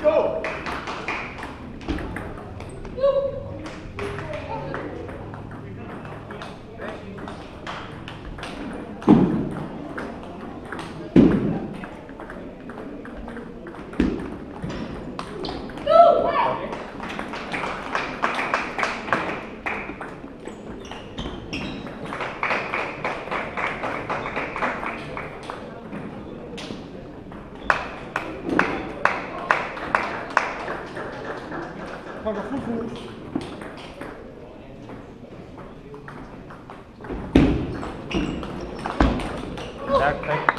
Go! That,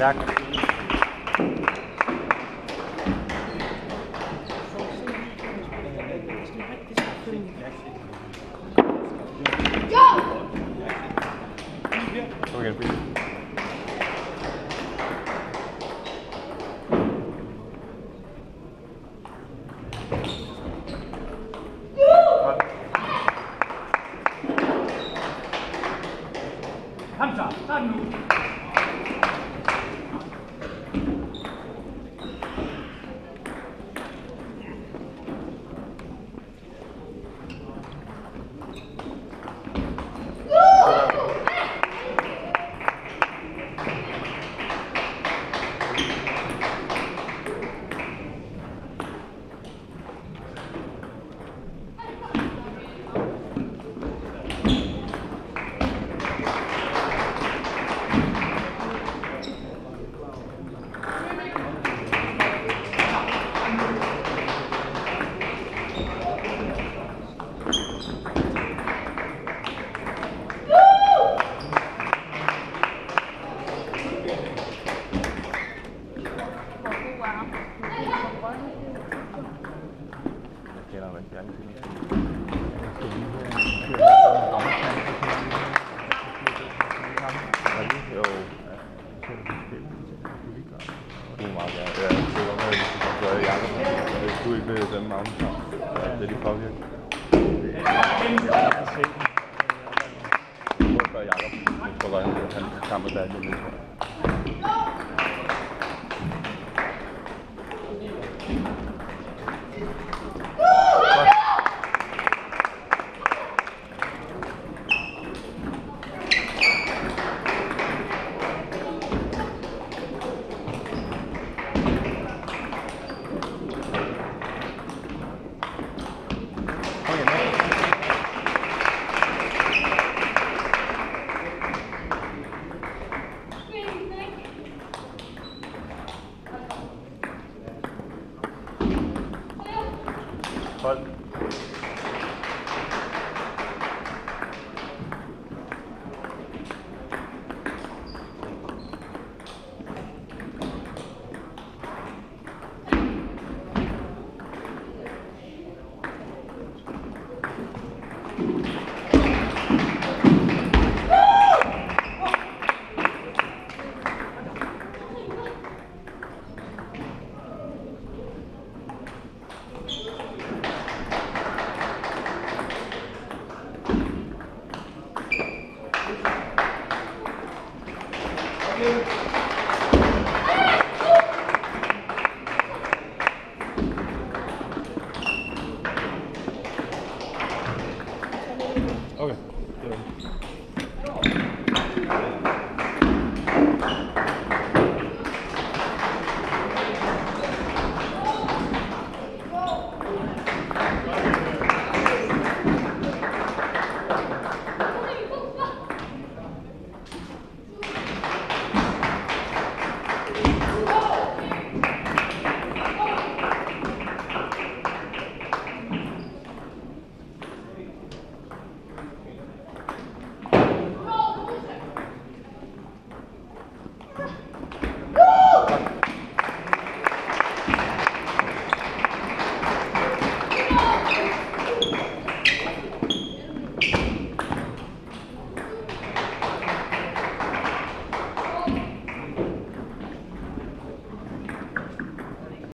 Tá? Ja, det var godt, at vi skal Jacob. Jeg skulle ikke ved den navn. Ja, det er de påvirket. Du må Jacob. Jeg tror godt, han han kamp er færdig Okay.